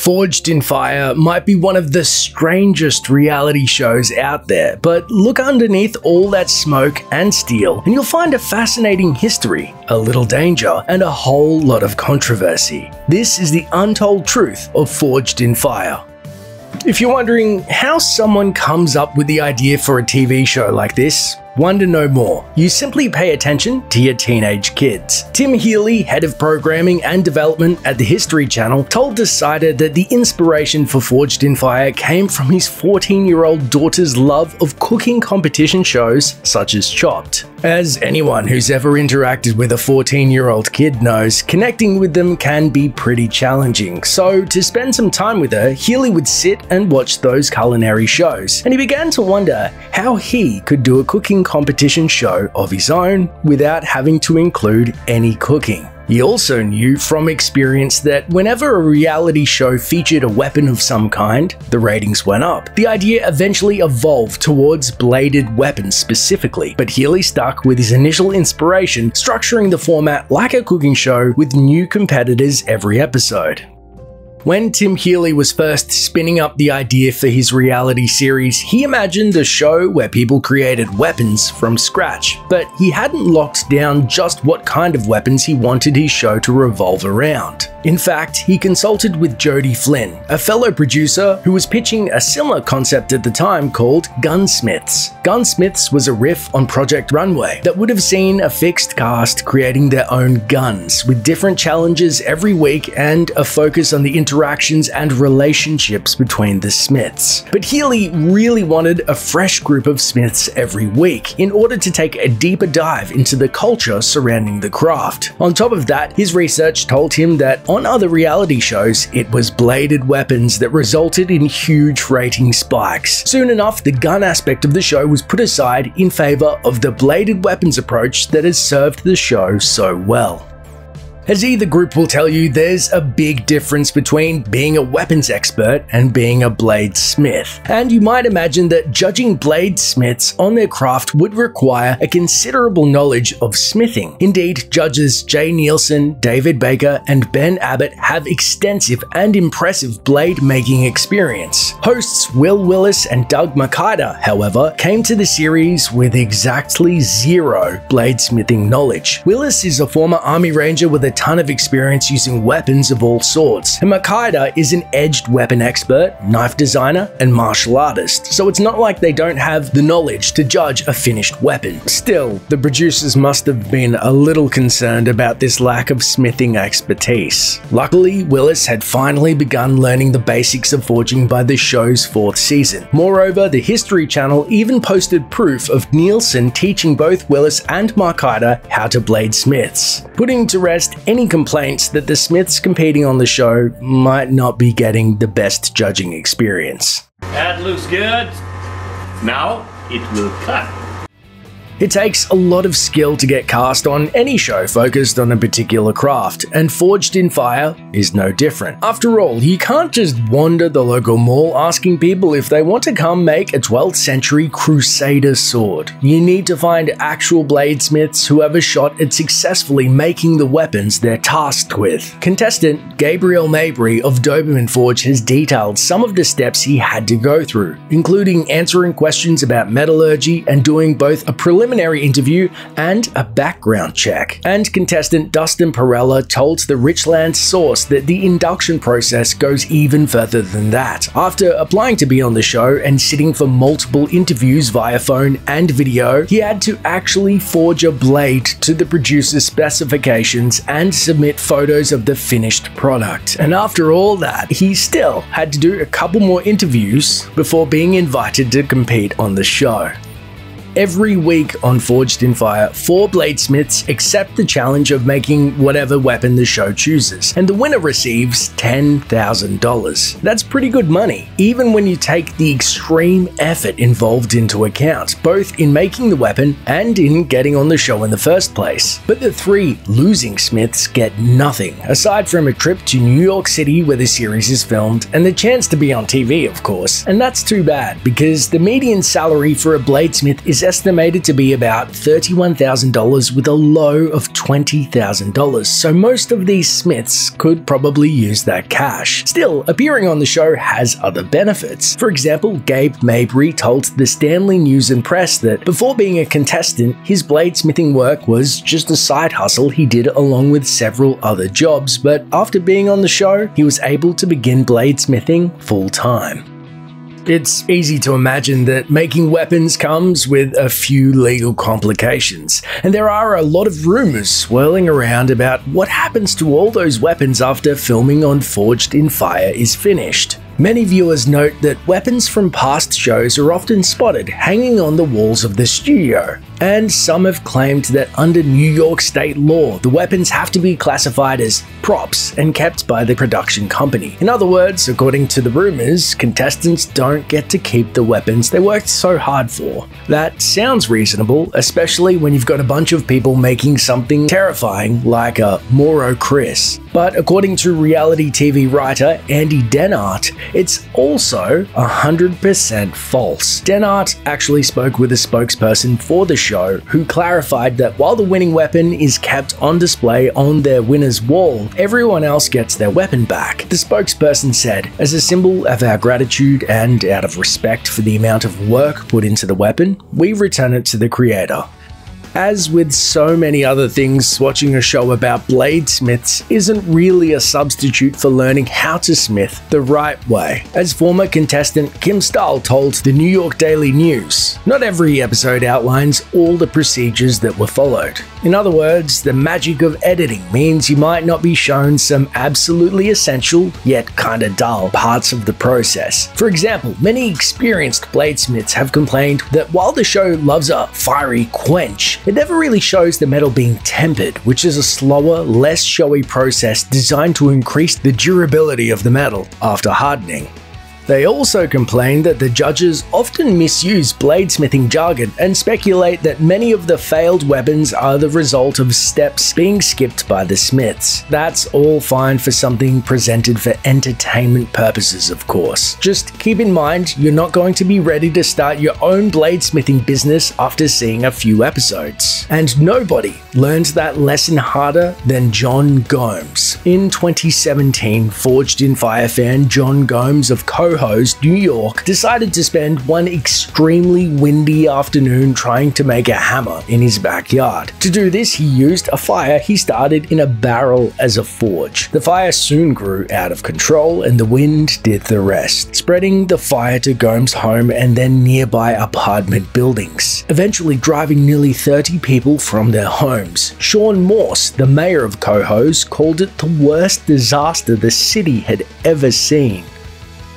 Forged in Fire might be one of the strangest reality shows out there, but look underneath all that smoke and steel, and you'll find a fascinating history, a little danger, and a whole lot of controversy. This is the untold truth of Forged in Fire. If you're wondering how someone comes up with the idea for a TV show like this, Wonder no more. You simply pay attention to your teenage kids. Tim Healy, head of programming and development at the History Channel, told Decider that the inspiration for Forged in Fire came from his 14 year old daughter's love of cooking competition shows such as Chopped. As anyone who's ever interacted with a 14 year old kid knows, connecting with them can be pretty challenging. So, to spend some time with her, Healy would sit and watch those culinary shows, and he began to wonder how he could do a cooking competition show of his own without having to include any cooking. He also knew from experience that whenever a reality show featured a weapon of some kind, the ratings went up. The idea eventually evolved towards bladed weapons specifically, but Healy stuck with his initial inspiration, structuring the format like a cooking show with new competitors every episode. When Tim Healy was first spinning up the idea for his reality series, he imagined a show where people created weapons from scratch, but he hadn't locked down just what kind of weapons he wanted his show to revolve around. In fact, he consulted with Jody Flynn, a fellow producer who was pitching a similar concept at the time called Gunsmiths. Gunsmiths was a riff on Project Runway that would have seen a fixed cast creating their own guns, with different challenges every week and a focus on the interactions and relationships between the Smiths. But Healy really wanted a fresh group of Smiths every week in order to take a deeper dive into the culture surrounding the craft. On top of that, his research told him that on other reality shows, it was bladed weapons that resulted in huge rating spikes. Soon enough, the gun aspect of the show was put aside in favor of the bladed weapons approach that has served the show so well. As either group will tell you, there's a big difference between being a weapons expert and being a bladesmith. And you might imagine that judging bladesmiths on their craft would require a considerable knowledge of smithing. Indeed, judges Jay Neilson, David Baker, and Ben Abbott have extensive and impressive blade making experience. Hosts Wil Willis and Doug Marcaida, however, came to the series with exactly zero bladesmithing knowledge. Willis is a former Army Ranger with a ton of experience using weapons of all sorts, and is an edged weapon expert, knife designer, and martial artist, so it's not like they don't have the knowledge to judge a finished weapon. Still, the producers must have been a little concerned about this lack of smithing expertise. Luckily, Willis had finally begun learning the basics of forging by the show's fourth season. Moreover, the History Channel even posted proof of Neilson teaching both Willis and Marcaida how to blade smiths, putting to rest any complaints that the Smiths competing on the show might not be getting the best judging experience. That looks good. Now it will cut. It takes a lot of skill to get cast on any show focused on a particular craft, and Forged in Fire is no different. After all, you can't just wander the local mall asking people if they want to come make a 12th century crusader sword. You need to find actual bladesmiths who have a shot at successfully making the weapons they're tasked with. Contestant Gabriel Mabry of Doberman Forge has detailed some of the steps he had to go through, including answering questions about metallurgy and doing both a preliminary preliminary interview and a background check. And contestant Dustin Perella told the Richland source that the induction process goes even further than that. After applying to be on the show and sitting for multiple interviews via phone and video, he had to actually forge a blade to the producer's specifications and submit photos of the finished product. And after all that, he still had to do a couple more interviews before being invited to compete on the show. Every week on Forged in Fire, four bladesmiths accept the challenge of making whatever weapon the show chooses, and the winner receives $10,000. That's pretty good money, even when you take the extreme effort involved into account, both in making the weapon and in getting on the show in the first place. But the three losing smiths get nothing, aside from a trip to New York City where the series is filmed, and the chance to be on TV, of course. And that's too bad, because the median salary for a bladesmith is is estimated to be about $31,000 with a low of $20,000, so most of these smiths could probably use that cash. Still, appearing on the show has other benefits. For example, Gabe Mabry told the Stanley News and Press that before being a contestant, his bladesmithing work was just a side hustle he did along with several other jobs, but after being on the show, he was able to begin bladesmithing full time. It's easy to imagine that making weapons comes with a few legal complications, and there are a lot of rumors swirling around about what happens to all those weapons after filming on Forged in Fire is finished. Many viewers note that weapons from past shows are often spotted hanging on the walls of the studio, and some have claimed that under New York state law, the weapons have to be classified as props and kept by the production company. In other words, according to the rumors, contestants don't get to keep the weapons they worked so hard for. That sounds reasonable, especially when you've got a bunch of people making something terrifying like a Moro kris. But according to reality TV writer Andy Dehnart, it's also 100% false. Dehnart actually spoke with a spokesperson for the show who clarified that while the winning weapon is kept on display on their winner's wall, everyone else gets their weapon back. The spokesperson said, As a symbol of our gratitude and out of respect for the amount of work put into the weapon, we return it to the creator. As with so many other things, watching a show about bladesmiths isn't really a substitute for learning how to smith the right way. As former contestant Kim Stahl told the New York Daily News, not every episode outlines all the procedures that were followed. In other words, the magic of editing means you might not be shown some absolutely essential, yet kinda dull, parts of the process. For example, many experienced bladesmiths have complained that while the show loves a fiery quench, it never really shows the metal being tempered, which is a slower, less showy process designed to increase the durability of the metal after hardening. They also complain that the judges often misuse bladesmithing jargon and speculate that many of the failed weapons are the result of steps being skipped by the smiths. That's all fine for something presented for entertainment purposes, of course. Just keep in mind you're not going to be ready to start your own bladesmithing business after seeing a few episodes. And nobody learned that lesson harder than John Gomes. In 2017, Forged in Fire fan John Gomes of Coho host, New York, decided to spend one extremely windy afternoon trying to make a hammer in his backyard. To do this, he used a fire he started in a barrel as a forge. The fire soon grew out of control and the wind did the rest, spreading the fire to Gomes' home and then nearby apartment buildings, eventually driving nearly 30 people from their homes. Shawn Morse, the mayor of Cohoes, called it the worst disaster the city had ever seen.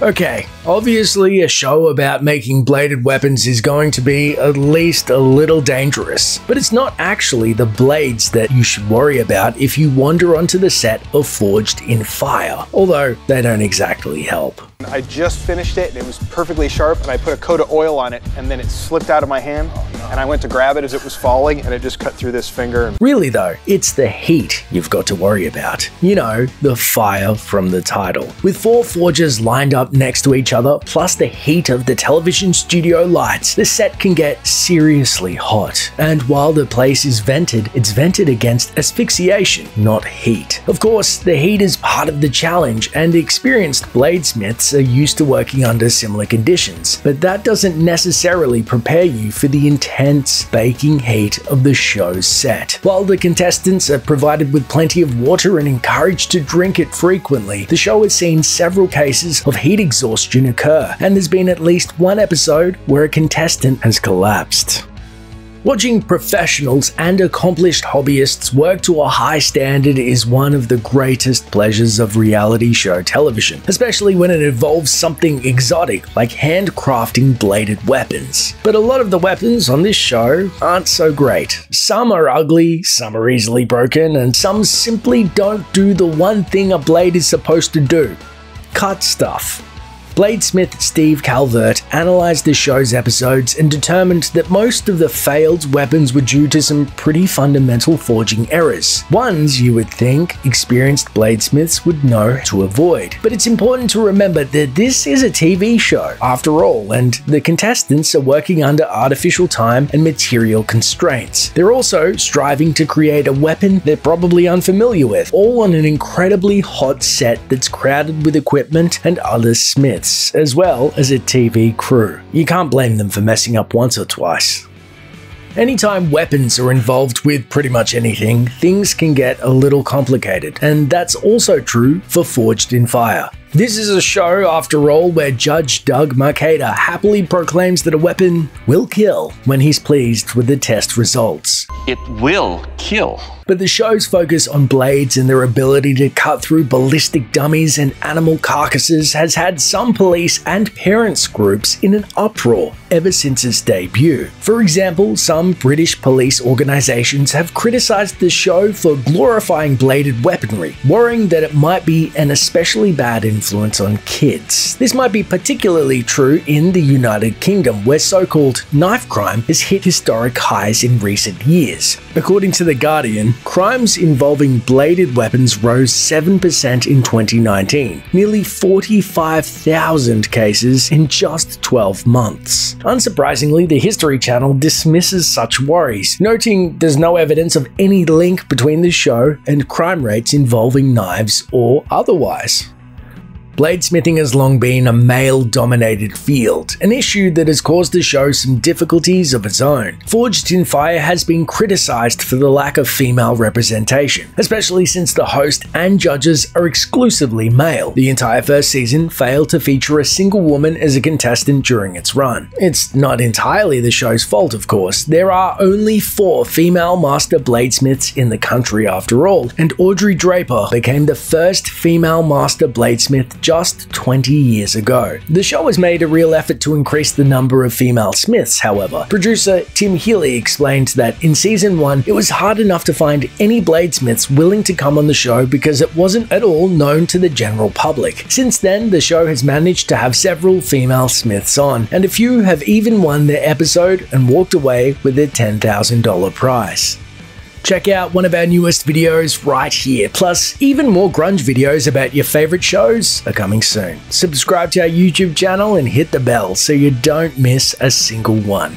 Okay, obviously, a show about making bladed weapons is going to be at least a little dangerous, but it's not actually the blades that you should worry about if you wander onto the set of Forged in Fire, although they don't exactly help. I just finished it and it was perfectly sharp and I put a coat of oil on it and then it slipped out of my hand and I went to grab it as it was falling and it just cut through this finger. Really though, it's the heat you've got to worry about. You know, the fire from the title. With four forges lined up next to each other, plus the heat of the television studio lights, the set can get seriously hot. And while the place is vented, it's vented against asphyxiation, not heat. Of course, the heat is part of the challenge and experienced bladesmiths are used to working under similar conditions, but that doesn't necessarily prepare you for the intense baking heat of the show's set. While the contestants are provided with plenty of water and encouraged to drink it frequently, the show has seen several cases of heat exhaustion occur, and there's been at least one episode where a contestant has collapsed. Watching professionals and accomplished hobbyists work to a high standard is one of the greatest pleasures of reality show television, especially when it involves something exotic like handcrafting bladed weapons. But a lot of the weapons on this show aren't so great. Some are ugly, some are easily broken, and some simply don't do the one thing a blade is supposed to do cut stuff. Bladesmith Steve Calvert analyzed the show's episodes and determined that most of the failed weapons were due to some pretty fundamental forging errors. Ones you would think experienced bladesmiths would know to avoid. But it's important to remember that this is a TV show, after all, and the contestants are working under artificial time and material constraints. They're also striving to create a weapon they're probably unfamiliar with, all on an incredibly hot set that's crowded with equipment and other smiths, as well as a TV crew. You can't blame them for messing up once or twice. Anytime weapons are involved with pretty much anything, things can get a little complicated, and that's also true for Forged in Fire. This is a show, after all, where Judge Doug Marcaida happily proclaims that a weapon will kill when he's pleased with the test results. It will kill. But the show's focus on blades and their ability to cut through ballistic dummies and animal carcasses has had some police and parents groups in an uproar ever since its debut. For example, some British police organisations have criticised the show for glorifying bladed weaponry, worrying that it might be an especially bad influence on kids. This might be particularly true in the United Kingdom, where so called knife crime has hit historic highs in recent years. According to The Guardian, crimes involving bladed weapons rose 7% in 2019, nearly 45,000 cases in just 12 months. Unsurprisingly, the History Channel dismisses such worries, noting there's no evidence of any link between the show and crime rates involving knives or otherwise. Bladesmithing has long been a male dominated field, an issue that has caused the show some difficulties of its own. Forged in Fire has been criticised for the lack of female representation, especially since the host and judges are exclusively male. The entire first season failed to feature a single woman as a contestant during its run. It's not entirely the show's fault, of course. There are only four female master bladesmiths in the country after all, and Audra Draper became the first female master bladesmith just 20 years ago. The show has made a real effort to increase the number of female smiths, however. Producer Tim Healy explained that in season 1, it was hard enough to find any bladesmiths willing to come on the show because it wasn't at all known to the general public. Since then, the show has managed to have several female smiths on, and a few have even won their episode and walked away with their $10,000 prize. Check out one of our newest videos right here. Plus, even more grunge videos about your favorite shows are coming soon. Subscribe to our YouTube channel and hit the bell so you don't miss a single one.